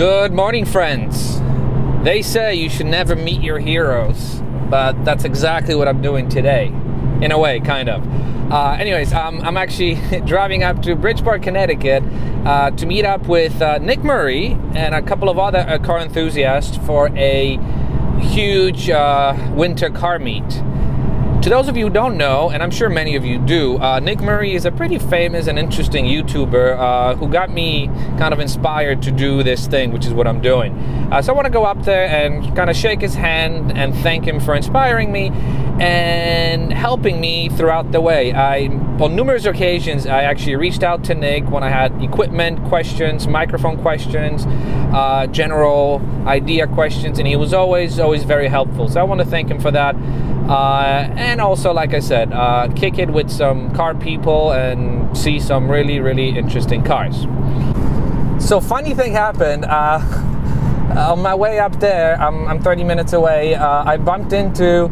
Good morning, friends. They say you should never meet your heroes, but that's exactly what I'm doing today. In a way, kind of. Uh, anyways, um, I'm actually driving up to Bridgeport, Connecticut uh, to meet up with uh, Nick Murray and a couple of other uh, car enthusiasts for a huge uh, winter car meet. To those of you who don't know, and I'm sure many of you do, uh, Nick Murray is a pretty famous and interesting YouTuber uh, who got me kind of inspired to do this thing, which is what I'm doing. Uh, so I want to go up there and kind of shake his hand and thank him for inspiring me and helping me throughout the way. I, on numerous occasions, I actually reached out to Nick when I had equipment questions, microphone questions, uh, general idea questions, and he was always, always very helpful. So I want to thank him for that. Uh, and also, like I said, uh, kick it with some car people and see some really, really interesting cars. So, funny thing happened. Uh, on my way up there, I'm, I'm 30 minutes away. Uh, I bumped into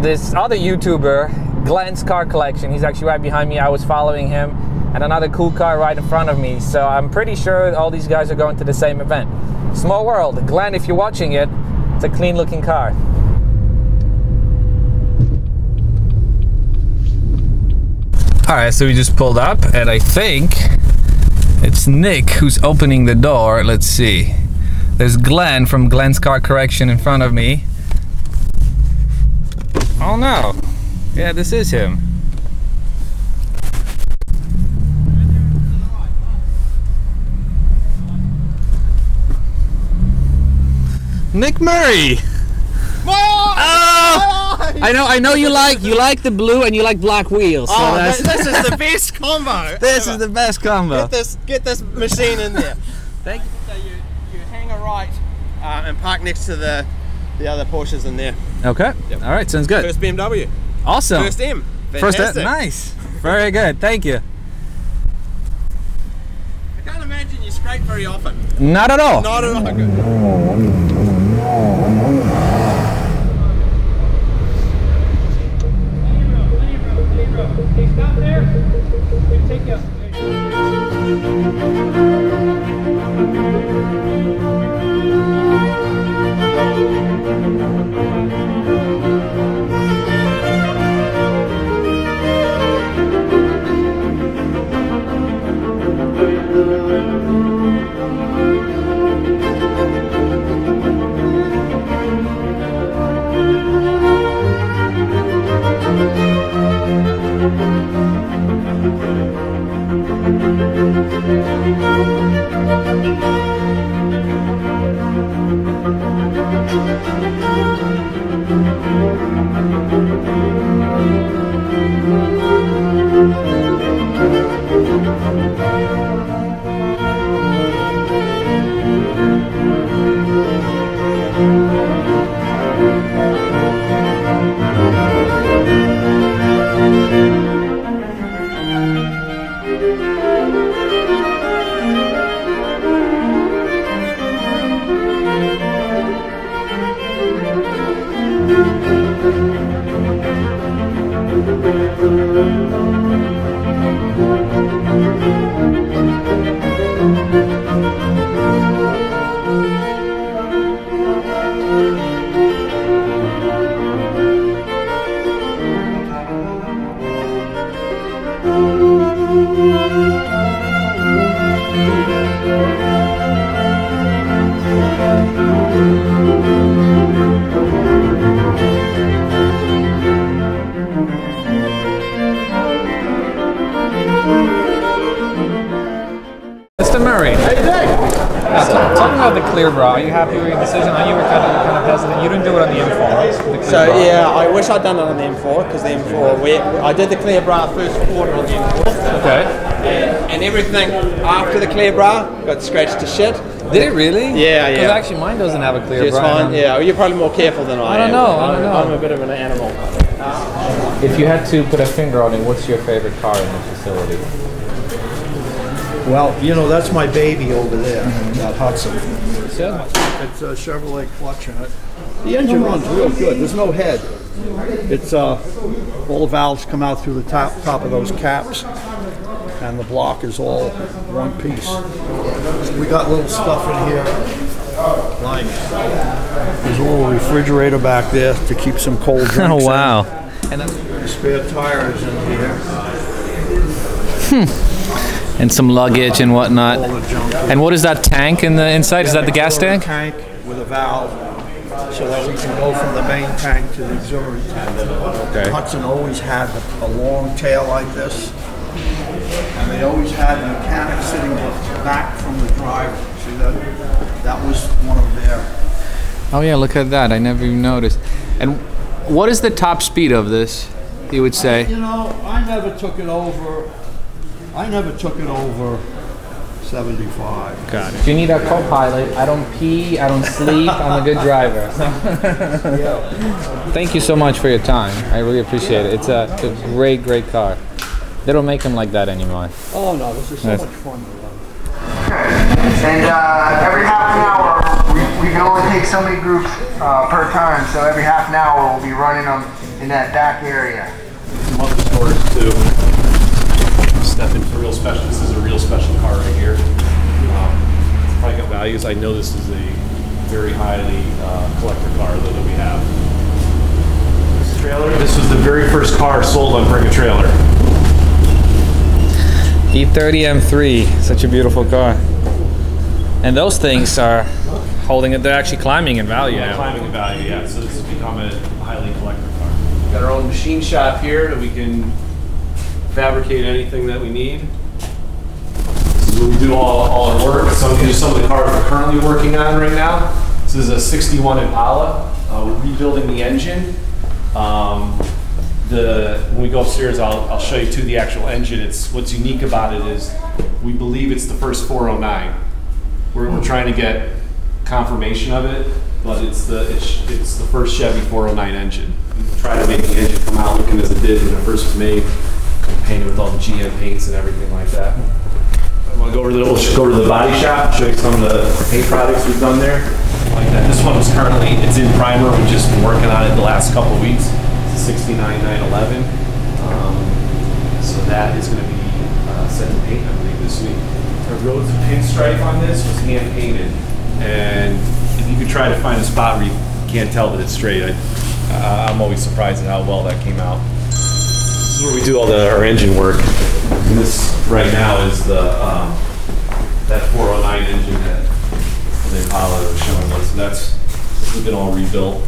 this other YouTuber, Glenn's Car Collection. He's actually right behind me. I was following him, and another cool car right in front of me. So, I'm pretty sure all these guys are going to the same event. Small world. Glenn, if you're watching it, it's a clean looking car. All right, so we just pulled up, and I think it's Nick who's opening the door. Let's see. There's Glenn from Glenn's Car Collection in front of me. Oh no. Yeah, this is him. Nick Murray. Oh! I know, I know you like you like the blue and you like black wheels. So Oh, that's, this is the best combo. this ever. is the best combo. Get this, get this machine in there. Thank you. So you, you hang a right uh, and park next to the the other Porsches in there. Okay. Yep. All right. Sounds good. First BMW, awesome. first M. First. Fantastic. nice. Very good. Thank you. I can't imagine you scrape very often. Not at all. Not at all. Good. Mr. Are you happy with your decision? I know you were kind of, kind of hesitant. You didn't do it on the M4. the So bra. yeah, I wish I'd done it on the M4 because the M4, we, I did the clear bra first quarter on the M4, Okay. and, and everything after the clear bra got scratched to shit. Did it really? Yeah, yeah. Because actually mine doesn't have a clear It's bra. fine. Yeah, well, you're probably more careful than I, I don't am. know, I don't know. I'm a bit of an animal. If you had to put a finger on it, what's your favorite car in the facility? Well, you know, that's my baby over there, Mm-hmm. that Hudson. So, It's a Chevrolet clutch in it. The engine runs real good. There's no head. It's uh, all the valves come out through the top top of those caps. and the block is all one piece. We got little stuff in here, like there's a little refrigerator back there to keep some cold drinks. Oh in. wow. Spare tires in here, And some luggage and whatnot. all the junk. And what is that tank in the inside? Is that the gas tank? Tank with a valve, so that we can go from the main tank to the auxiliary tank. Okay. Hudson always had a long tail like this, and they always had a mechanic sitting back from the driver. See that? That was one of their. Oh yeah, look at that. I never even noticed. And what is the top speed of this? You would say. You know, I never took it over. I never took it over 75. Got it. If you need a co-pilot, I don't pee, I don't sleep, I'm a good driver. Thank you so much for your time. I really appreciate it. It's a, it's a great, great car. They don't make them like that anymore. Oh no, this is so Yes. much fun to run. And uh, every half an hour, we, we can only take so many groups uh, per time. So every half an hour, we'll be running them in that back area. some other stores too. Stefan for real special. This is a real special car right here. Um, probably got values. I know this is a very highly uh, collector car though that we have. This trailer. This was the very first car sold on Bring a Trailer. E30 M3, such a beautiful car. And those things are holding it, they're actually climbing in value now. Climbing in value, yeah. So this has become a highly collector car. We've got our own machine shop here that we can fabricate anything that we need. This is where we do all, all our work. Some, these are some of the cars we're currently working on right now. This is a 61 Impala. Uh, we're rebuilding the engine. Um, the, when we go upstairs, I'll, I'll show you to the actual engine. It's, what's unique about it is we believe it's the first 409. We're, we're trying to get confirmation of it, but it's the, it's, it's the first Chevy 409 engine. We tried to make the engine come out looking as it did when it first was made, painted with all the GM paints and everything like that. I want to go over the, we'll go to the body shop, show you some of the paint products we've done there. Like that. This one is currently, it's in primer. We've just been working on it the last couple of weeks. It's a 69 911. Um, so that is going to be uh, set to paint, I believe, this week. The and pinstripe on this was hand painted, and if you could try to find a spot where you can't tell that it's straight, I, I- I'm always surprised at how well that came out. This is where we do all the, our engine work. And this right now is the um, that 409 engine that the Impala was showing us. So that's this has been all rebuilt.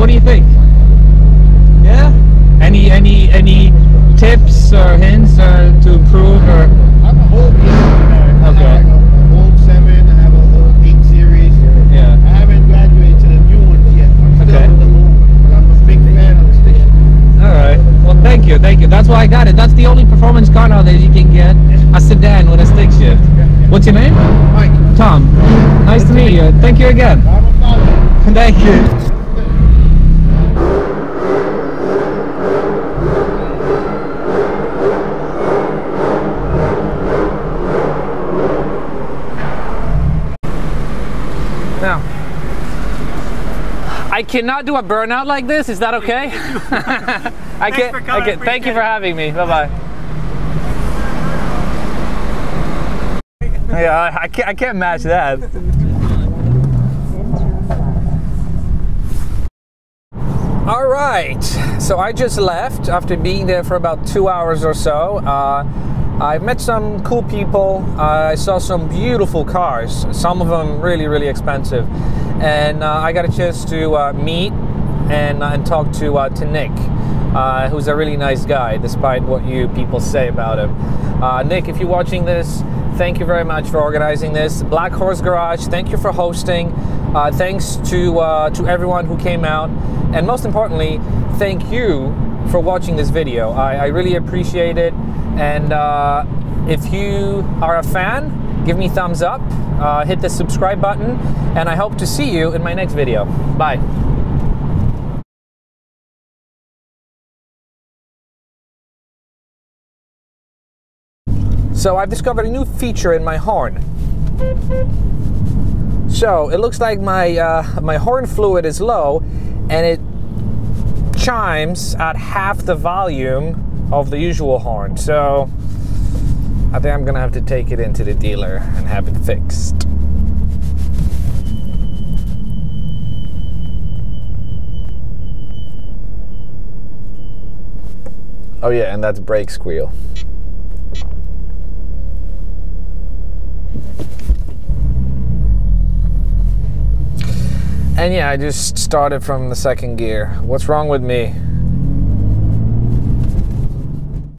What do you think? Yeah? Any any any tips or hints or to improve or I'm an old engineer. Okay. I have an old 7, I have an old 8 series. Yeah. I haven't graduated to the new ones yet. I'm still Okay. the old one, but I'm a big fan of the station. All right. Well, thank you, thank you. That's why I got it. That's the only performance car nowadays you can get a sedan with a stick shift. What's your name? Mike, Tom. Nice to meet you. Thank you again. A. Thank you. Now, I cannot do a burnout like this. Is that okay? I can. for I coming, can. Thank you for having me. Bye bye. Yeah, I, I can't. I can't match that. All right. So I just left after being there for about two hours or so. Uh, I met some cool people. Uh, I saw some beautiful cars. Some of them really, really expensive, and uh, I got a chance to uh, meet and and talk to uh, to Nick, uh, who's a really nice guy, despite what you people say about him. Uh, Nick, if you're watching this, thank you very much for organizing this. Black Horse Garage, thank you for hosting. Uh, thanks to uh, to everyone who came out, and most importantly, thank you for watching this video. I, I really appreciate it. And uh, if you are a fan, give me thumbs up, uh, hit the subscribe button, and I hope to see you in my next video. Bye. So I've discovered a new feature in my horn. So it looks like my uh, my horn fluid is low, and it chimes at half the volume of the usual horn. So I think I'm gonna have to take it into the dealer and have it fixed. Oh yeah, and that's brake squeal. And yeah, I just started from the second gear. What's wrong with me?